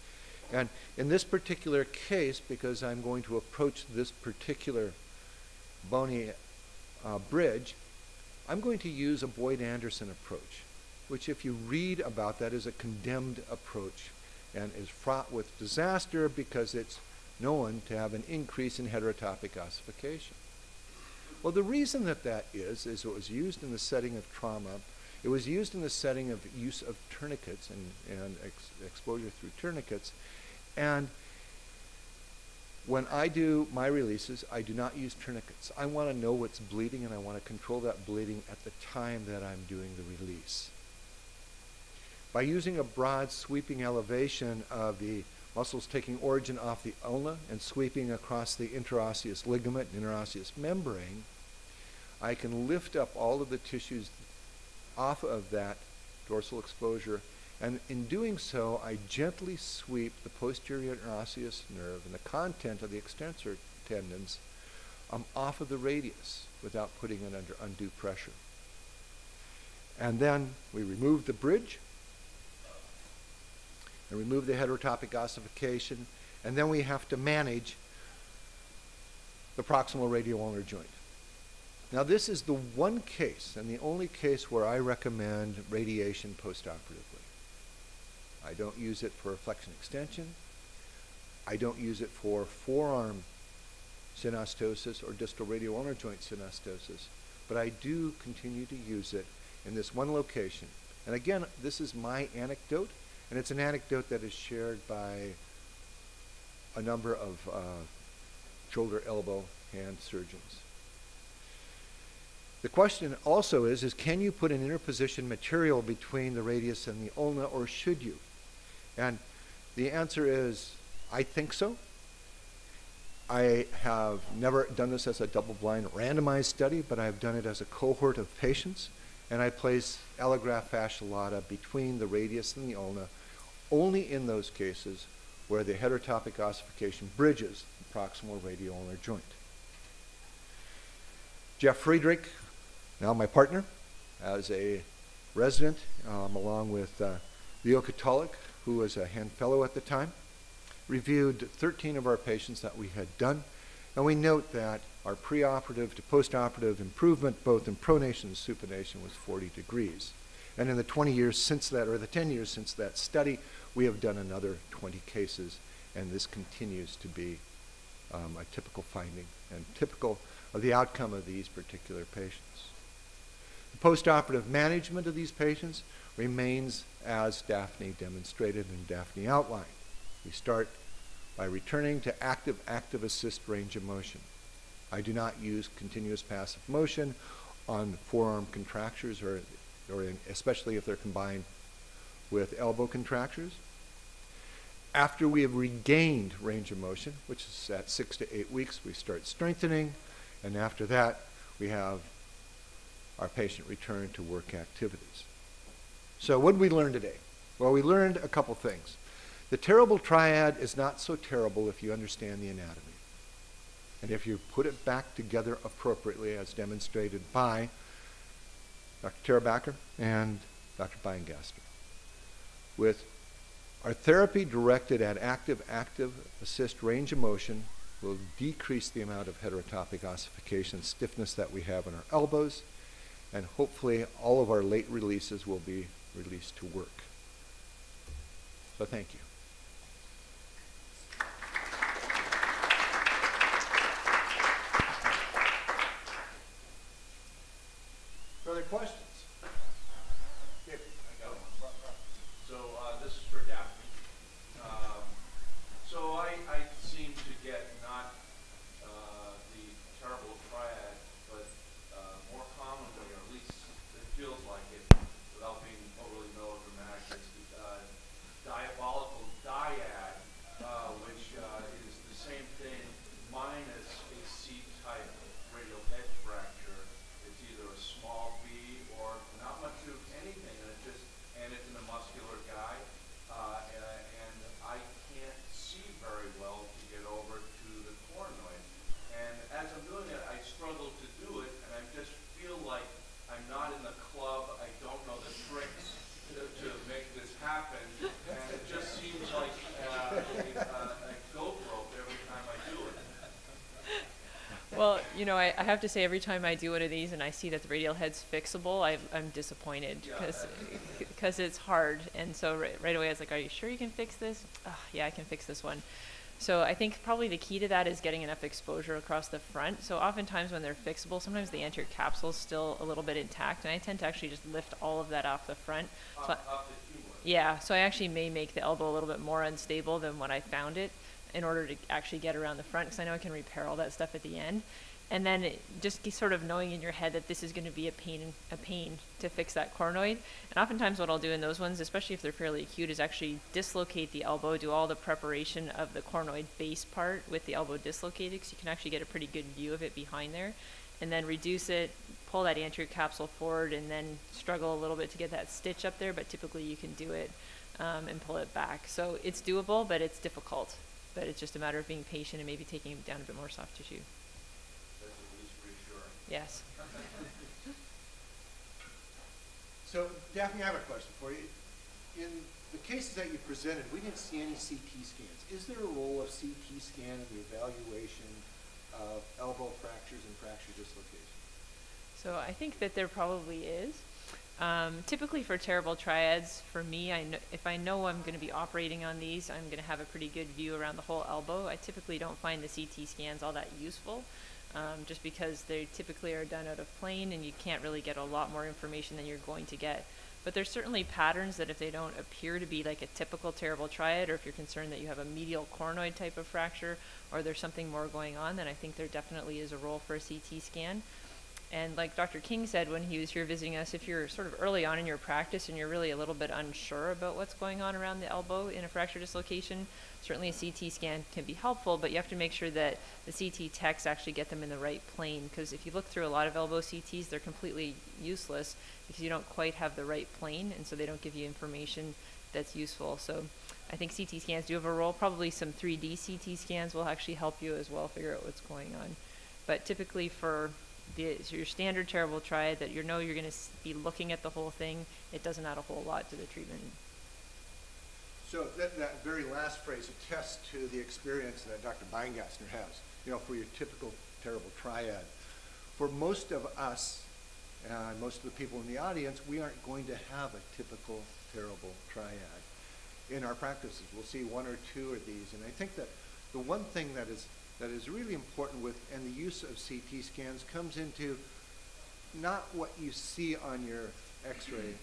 And in this particular case, because I'm going to approach this particular bony uh, bridge, I'm going to use a Boyd Anderson approach, which if you read about that is a condemned approach and is fraught with disaster because it's known to have an increase in heterotopic ossification. Well, the reason that that is, is it was used in the setting of trauma. It was used in the setting of use of tourniquets and, and ex exposure through tourniquets. And when I do my releases, I do not use tourniquets. I want to know what's bleeding and I want to control that bleeding at the time that I'm doing the release. By using a broad sweeping elevation of the muscles taking origin off the ulna and sweeping across the interosseous ligament and interosseous membrane, I can lift up all of the tissues off of that dorsal exposure and in doing so, I gently sweep the posterior interosseous nerve and the content of the extensor tendons um, off of the radius without putting it under undue pressure. And then we remove the bridge and remove the heterotopic ossification, and then we have to manage the proximal radial joint. Now this is the one case and the only case where I recommend radiation postoperatively. I don't use it for flexion extension. I don't use it for forearm synostosis or distal radial ulnar joint synostosis, but I do continue to use it in this one location. And again, this is my anecdote, and it's an anecdote that is shared by a number of uh, shoulder, elbow, hand surgeons. The question also is, is can you put an interposition material between the radius and the ulna, or should you? And the answer is, I think so. I have never done this as a double-blind randomized study, but I've done it as a cohort of patients, and I place allograft fascia lata between the radius and the ulna only in those cases where the heterotopic ossification bridges the proximal radial ulnar joint. Jeff Friedrich, now my partner, as a resident, um, along with uh, Leo Katolik, who was a hand fellow at the time, reviewed 13 of our patients that we had done, and we note that our preoperative to postoperative improvement, both in pronation and supination, was 40 degrees. And in the 20 years since that, or the 10 years since that study, we have done another 20 cases, and this continues to be um, a typical finding and typical of the outcome of these particular patients. The postoperative management of these patients remains as Daphne demonstrated and Daphne outlined. We start by returning to active active assist range of motion. I do not use continuous passive motion on forearm contractures or, or in, especially if they're combined with elbow contractures. After we have regained range of motion, which is at six to eight weeks, we start strengthening, and after that, we have our patient return to work activities. So what did we learn today? Well, we learned a couple things. The terrible triad is not so terrible if you understand the anatomy. And if you put it back together appropriately, as demonstrated by Dr. Tarabadkar and Dr. Beingessner. With our therapy directed at active-active assist range of motion will decrease the amount of heterotopic ossification stiffness that we have in our elbows, and hopefully all of our late releases will be released to work. So thank you. questions? I got one. So, uh, this is for Daphne. Um, so I, I seem to get not, uh, the terrible triad, but, uh, more commonly, or at least it feels like it, without being overly melodramatic, it's the, uh, diabolical dyad, uh, which, uh, is the same thing minus a C-type radial head fracture. It's either a small B or not much of anything, and it just, and it's in a muscular guy. Uh, and, and I can't see very well to get over to the coronoid. And as I'm doing it, I struggle to do it, and I just feel like I'm not in the club, I don't know the tricks to, to make this happen, and it just seems like, uh, a, a, a goat rope every time I do it. Well, you know, I, I have to say every time I do one of these and I see that the radial head's fixable, I, I'm disappointed because because it's hard. And so right, right away I was like, "Are you sure you can fix this?" Oh, yeah, I can fix this one. So I think probably the key to that is getting enough exposure across the front. So oftentimes when they're fixable, sometimes the anterior capsule is still a little bit intact, and I tend to actually just lift all of that off the front. So I- Off, off the yeah, so I actually may make the elbow a little bit more unstable than when I found it in order to actually get around the front because I know I can repair all that stuff at the end. And then just sort of knowing in your head that this is going to be a pain, a pain to fix that coronoid. And oftentimes, what I'll do in those ones, especially if they're fairly acute, is actually dislocate the elbow, do all the preparation of the coronoid base part with the elbow dislocated, because you can actually get a pretty good view of it behind there, and then reduce it, pull that anterior capsule forward, and then struggle a little bit to get that stitch up there. But typically, you can do it um, and pull it back. So it's doable, but it's difficult. But it's just a matter of being patient and maybe taking down a bit more soft tissue. That's at least reassuring. Yes. So Daphne, I have a question for you. In the cases that you presented, we didn't see any CT scans. Is there a role of CT scan in the evaluation of elbow fractures and fracture dislocation? So I think that there probably is. Um, typically for terrible triads, for me, I if I know I'm going to be operating on these, I'm going to have a pretty good view around the whole elbow. I typically don't find the CT scans all that useful, um, just because they typically are done out of plane and you can't really get a lot more information than you're going to get. But there's certainly patterns that if they don't appear to be like a typical terrible triad, or if you're concerned that you have a medial coronoid type of fracture, or there's something more going on, then I think there definitely is a role for a CT scan. And like Dr. King said when he was here visiting us, if you're sort of early on in your practice and you're really a little bit unsure about what's going on around the elbow in a fracture dislocation, certainly a CT scan can be helpful, but you have to make sure that the CT techs actually get them in the right plane. Because if you look through a lot of elbow CTs, they're completely useless because you don't quite have the right plane, and so they don't give you information that's useful. So I think CT scans do have a role. Probably some 3D CT scans will actually help you as well figure out what's going on. But typically for the, so your standard terrible triad that you know you're going to be looking at the whole thing, it doesn't add a whole lot to the treatment. So that, that very last phrase attests to the experience that Dr. Beingessner has, you know, for your typical terrible triad. For most of us, and most of the people in the audience, we aren't going to have a typical terrible triad in our practices. We'll see one or two of these. And I think that the one thing that is, that is really important with, and the use of CT scans comes into not what you see on your x-ray,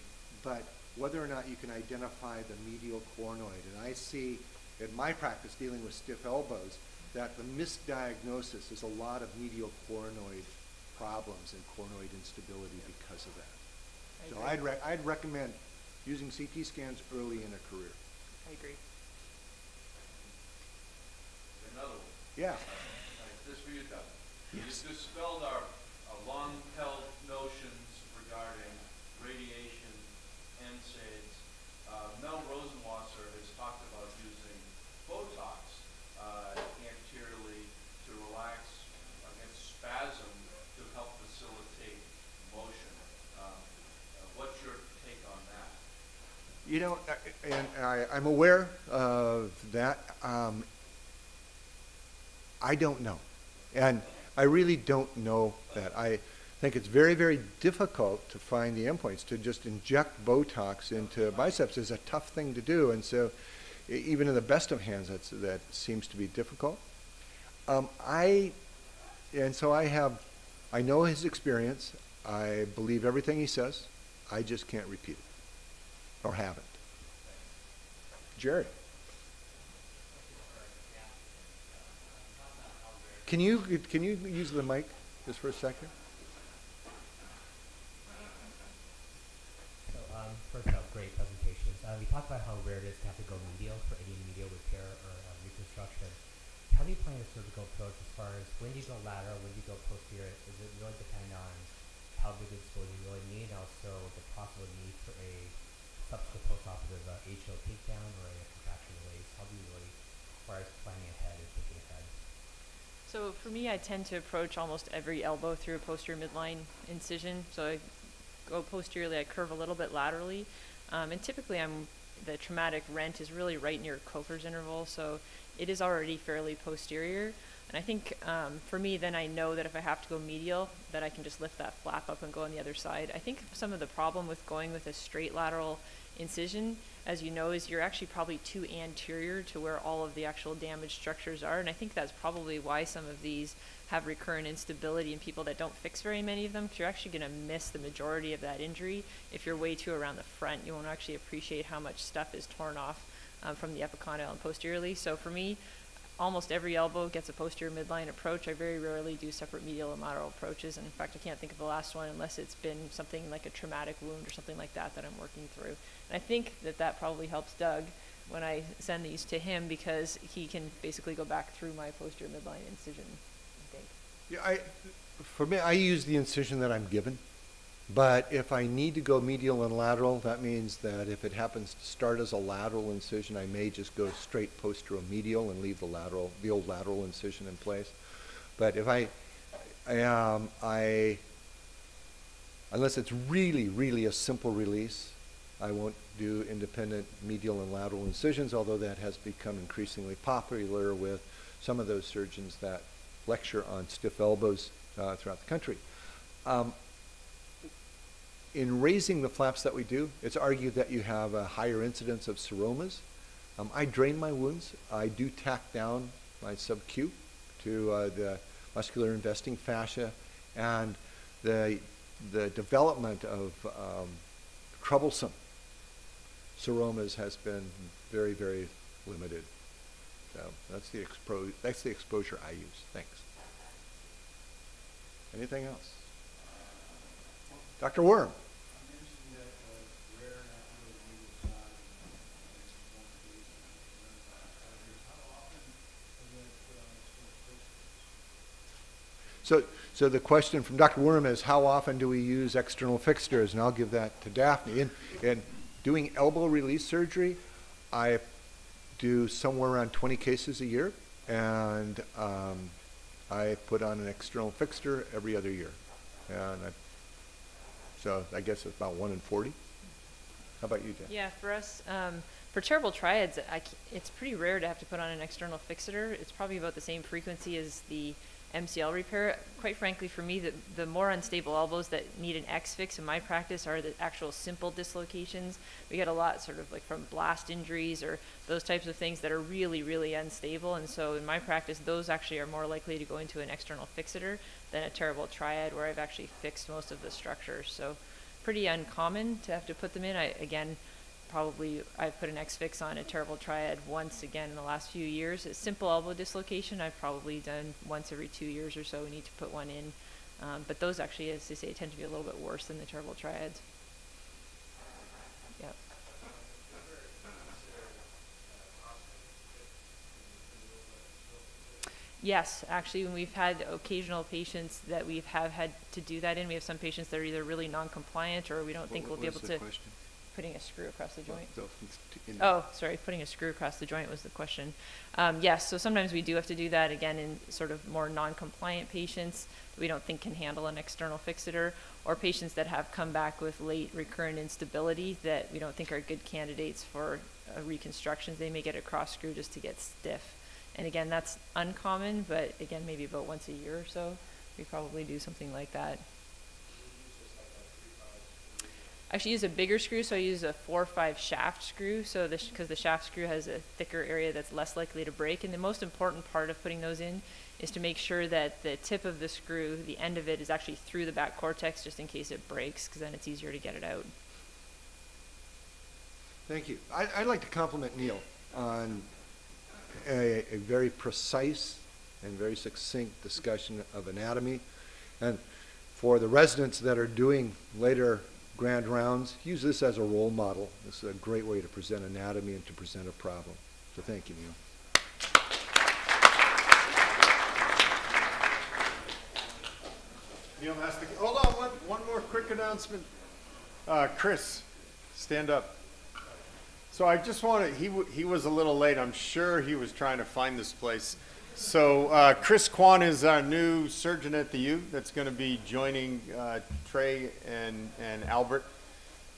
but whether or not you can identify the medial coronoid. And I see in my practice dealing with stiff elbows that the misdiagnosis is a lot of medial coronoid problems and coronoid instability because of that. I So. I'd, re- I'd recommend using CT scans early in a career. I agree. Another one. Yeah. Like this for you, Doug. Yes. You dispelled our, our long-held notions regarding radiation, NSAIDs. Mel Rosenwasser has talked about using Botox uh, anteriorly to relax against spasm to help facilitate motion. Um, uh, What's your take on that? You know, uh, and I, I'm aware of that. Um, I don't know. And I really don't know that. I think it's very, very difficult to find the endpoints. To just inject Botox into biceps is a tough thing to do. And so, even in the best of hands, that's, that seems to be difficult. Um, I, and so I have, I know his experience. I believe everything he says. I just can't repeat it, or haven't. Jerry? Can you, can you use the mic just for a second? So, um, first off, great presentations. Uh, we talked about how rare it is to have to go medial for any medial repair or uh, reconstruction. How do you plan your surgical approach as far as when do you go lateral, when do you go posterior? Does it really depend on how big of exposure you really need, and also the possible need for a subsequent postoperative uh, HO takedown or a contraction release? How do you really, as far as planning ahead and thinking ahead? So for me, I tend to approach almost every elbow through a posterior midline incision. So I go posteriorly, I curve a little bit laterally, um, and typically I'm the traumatic rent is really right near Kocher's interval, so it is already fairly posterior. And I think um, for me, then I know that if I have to go medial, that I can just lift that flap up and go on the other side. I think some of the problem with going with a straight lateral incision, as you know, is you're actually probably too anterior to where all of the actual damaged structures are. And I think that's probably why some of these have recurrent instability in people that don't fix very many of them, because you're actually going to miss the majority of that injury if you're way too around the front. You won't actually appreciate how much stuff is torn off um, from the epicondyle and posteriorly. So for me, almost every elbow gets a posterior midline approach. I very rarely do separate medial and lateral approaches. And in fact, I can't think of the last one unless it's been something like a traumatic wound or something like that that I'm working through. And I think that that probably helps Doug when I send these to him because he can basically go back through my posterior midline incision, I think. Yeah, I, for me, I use the incision that I'm given. But if I need to go medial and lateral, that means that if it happens to start as a lateral incision, I may just go straight posterior medial and leave the lateral, the old lateral incision in place. But if I, I, um, I, unless it's really, really a simple release, I won't do independent medial and lateral incisions, although that has become increasingly popular with some of those surgeons that lecture on stiff elbows uh, throughout the country. Um, in raising the flaps that we do, it's argued that you have a higher incidence of seromas. Um, I drain my wounds. I do tack down my subQ to uh, the muscular investing fascia, and the the development of um, troublesome seromas has been very, very limited. So that's the expo- that's the exposure I use. Thanks. Anything else? Dr. Worm. So, so the question from Dr. Worm is, how often do we use external fixtures? And I'll give that to Daphne. In, in doing elbow release surgery, I do somewhere around 20 cases a year, and um, I put on an external fixture every other year. And I, so I guess it's about 1 in 40. How about you, Jen? Yeah, for us, um, for terrible triads, I it's pretty rare to have to put on an external fixator. It's probably about the same frequency as the MCL repair. Quite frankly, for me, the, the more unstable elbows that need an X fix in my practice are the actual simple dislocations. We get a lot sort of like from blast injuries or those types of things that are really, really unstable. And so in my practice, those actually are more likely to go into an external fixator than a terrible triad where I've actually fixed most of the structures. So pretty uncommon to have to put them in. I, again, probably I've put an X-Fix on a terrible triad once again in the last few years. A simple elbow dislocation I've probably done once every two years or so. We need to put one in. Um, but those actually, as they say, tend to be a little bit worse than the terrible triads. Yep. Yes, actually, when we've had occasional patients that we have had to do that in, we have some patients that are either really non-compliant or we don't think we'll be able to putting a screw across the joint. Oh, sorry, putting a screw across the joint was the question. Um, yes, so sometimes we do have to do that again in sort of more non-compliant patients that we don't think can handle an external fixator, or patients that have come back with late recurrent instability that we don't think are good candidates for uh, reconstructions. They may get a cross screw just to get stiff. And again, that's uncommon, but again, maybe about once a year or so, we probably do something like that. Actually use a bigger screw, so I use a four or five shaft screw, so because the shaft screw has a thicker area that's less likely to break. And the most important part of putting those in is to make sure that the tip of the screw, the end of it, is actually through the back cortex, just in case it breaks, because then it's easier to get it out. Thank you. I, I'd like to compliment Neil on a, a very precise and very succinct discussion of anatomy. And for the residents that are doing later grand rounds, use this as a role model. This is a great way to present anatomy and to present a problem. So thank you, Neil. Neil has to, hold on, one, one more quick announcement. Uh, Chris, stand up. So I just want to, he, he was a little late. I'm sure he was trying to find this place. So uh, Chris Kweon is our new surgeon at the U that's going to be joining uh, Trey and, and Albert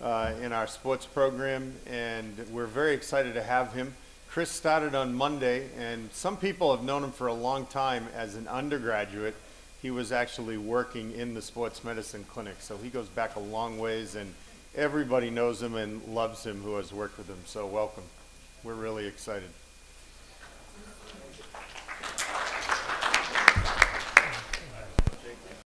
uh, in our sports program, and we're very excited to have him. Chris started on Monday, and some people have known him for a long time as an undergraduate. He was actually working in the sports medicine clinic, so he goes back a long ways, and everybody knows him and loves him who has worked with him. So welcome. We're really excited.